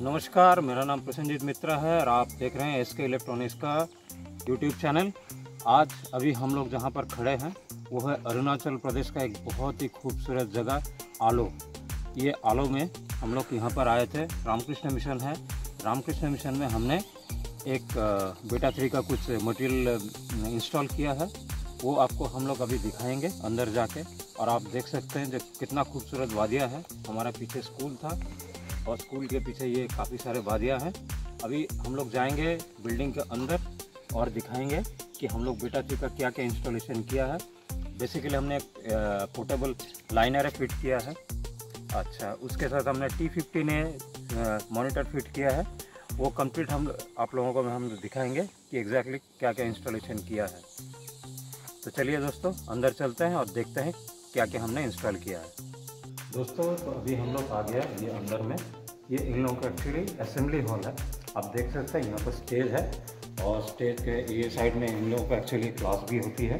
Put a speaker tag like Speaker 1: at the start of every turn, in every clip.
Speaker 1: नमस्कार, मेरा नाम प्रसन्नजीत मित्रा है और आप देख रहे हैं एस के इलेक्ट्रॉनिक्स का यूट्यूब चैनल आज अभी हम लोग जहाँ पर खड़े हैं, वो है अरुणाचल प्रदेश का एक बहुत ही खूबसूरत जगह, आलो। ये आलो में हम लोग यहाँ पर आए थे। रामकृष्ण मिशन है। रामकृष्ण मिशन में हमने एक बेटा थ्री का कुछ मटेरियल इंस्टॉल किया है। वो आपको हम लोग अभी दिखाएँगे अंदर जाके। और आप देख सकते हैं जो कितना खूबसूरत वादिया है। हमारा पीछे स्कूल था। और स्कूल के पीछे ये काफ़ी सारे वादियाँ हैं। अभी हम लोग जाएँगे बिल्डिंग के अंदर और दिखाएँगे कि हम लोग बेटा थ्री का क्या क्या इंस्टॉलेशन किया है। बेसिकली हमने पोर्टेबल लाइनर फिट किया है। अच्छा उसके साथ हमने टी फिफ्टी ने मॉनिटर फिट किया है। वो कंप्लीट हम, आप लोगों को हम दिखाएँगे कि एग्जैक्टली क्या क्या इंस्टॉलेशन किया है। तो चलिए दोस्तों, अंदर चलते हैं और देखते हैं क्या क्या हमने इंस्टॉल किया है। दोस्तों तो अभी हम लोग आ गया ये अंदर में। ये इन लोगों का एक्चुअली असेंबली हॉल है। आप देख सकते हैं, यहाँ पर स्टेज है। और स्टेज के ये साइड में इन लोगों का एक्चुअली क्लास भी होती है।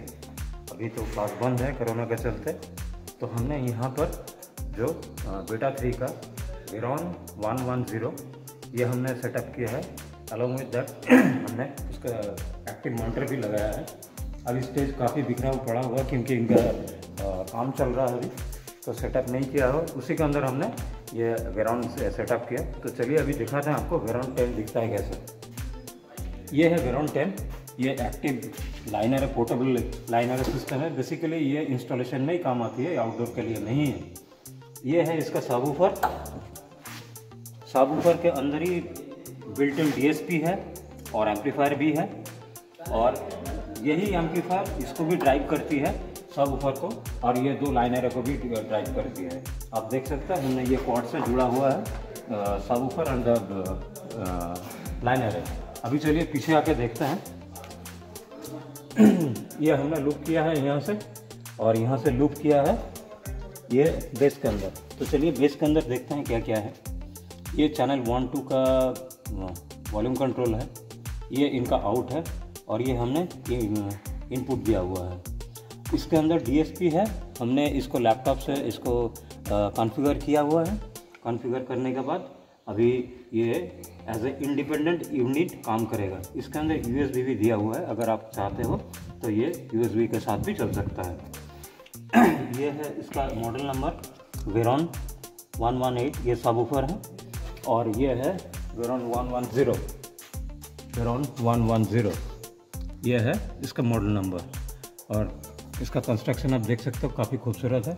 Speaker 1: अभी तो क्लास बंद है कोरोना के चलते। तो हमने यहाँ पर जो बेटा थ्री का वेरॉन वन वन ज़ीरो ये हमने सेटअप किया है। अलॉन्ग विद दैट हमने उसका एक्टिव मॉनिटर भी लगाया है। अभी स्टेज काफ़ी बिखरा हुआ पड़ा हुआ क्योंकि इनका काम चल रहा है अभी। तो सेटअप नहीं किया हो, उसी के अंदर हमने ये वेरॉन से सेटअप किया। तो चलिए अभी दिखाते हैं आपको वेरॉन टेन दिखता है कैसे। ये है वेरॉन टेन, ये एक्टिव लाइनर है पोर्टेबल लाइनर सिस्टम है। बेसिकली ये इंस्टॉलेशन में ही काम आती है आउटडोर के लिए नहीं है। ये है इसका साबूफर साबूफर के अंदर ही बिल्ट इन डीएसपी है और एम्पलीफायर भी है। और यही एम्पलीफायर इसको भी ड्राइव करती है। सब ऊपर को, और ये दो लाइनर को भी ड्राइव कर दिया है। आप देख सकते हैं, हमने ये कॉर्ड से जुड़ा हुआ है सब ऊपर एंड लाइनर है। अभी चलिए पीछे आके देखते हैं। ये हमने लूप किया है यहाँ से, और यहाँ से लूप किया है ये बेस के अंदर। तो चलिए बेस के अंदर देखते हैं क्या क्या है। ये चैनल वन टू का वॉल्यूम कंट्रोल है। ये इनका आउट है, और ये हमने इनपुट दिया हुआ है। इसके अंदर डीएसपी है। हमने इसको लैपटॉप से इसको कॉन्फ़िगर किया हुआ है। कॉन्फ़िगर करने के बाद अभी ये एज ए इंडिपेंडेंट यूनिट काम करेगा। इसके अंदर यूएसबी भी दिया हुआ है, अगर आप चाहते हो तो ये यूएसबी के साथ भी चल सकता है। ये है इसका मॉडल नंबर वेरॉन 118 ये सब ऊपर है। और ये है वेरॉन 110 वेरॉन 110 ये है इसका मॉडल नंबर और इसका कंस्ट्रक्शन आप देख सकते हो, काफ़ी खूबसूरत है।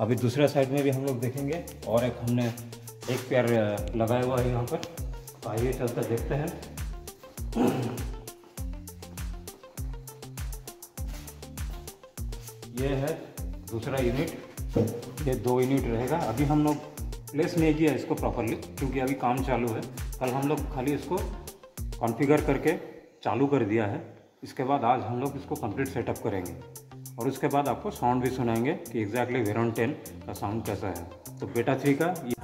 Speaker 1: अभी दूसरा साइड में भी हम लोग देखेंगे। और एक हमने एक पेयर लगाया हुआ है यहाँ पर। तो आइए चलते, देखते हैं। ये है दूसरा यूनिट ये दो यूनिट रहेगा। अभी हम लोग प्लेस नहीं किया इसको प्रॉपरली क्योंकि अभी काम चालू है। कल हम लोग खाली इसको कॉन्फ़िगर करके चालू कर दिया है। इसके बाद आज हम लोग इसको कंप्लीट सेटअप करेंगे। और उसके बाद आपको साउंड भी सुनाएँगे कि एग्जैक्टली वेरोन टेन का साउंड कैसा है। तो बेटा थ्री का ये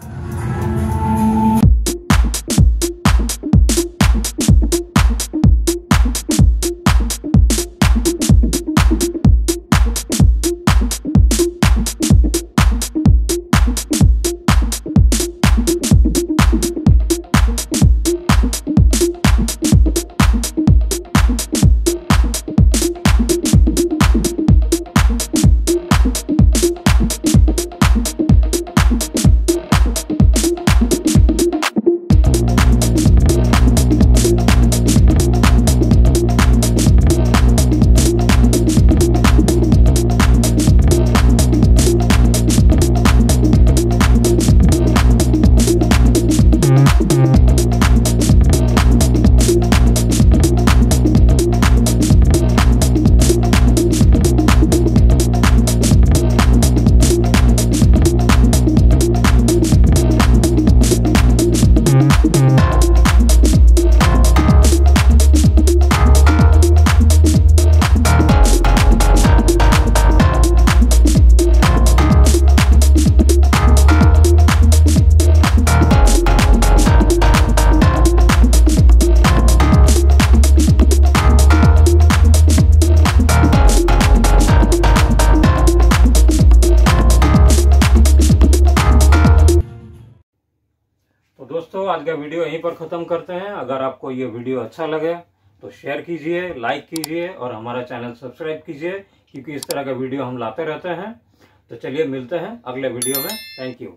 Speaker 1: आज का वीडियो यहीं पर ख़त्म करते हैं। अगर आपको ये वीडियो अच्छा लगे तो शेयर कीजिए लाइक कीजिए और हमारा चैनल सब्सक्राइब कीजिए, क्योंकि इस तरह का वीडियो हम लाते रहते हैं। तो चलिए मिलते हैं अगले वीडियो में। Thank you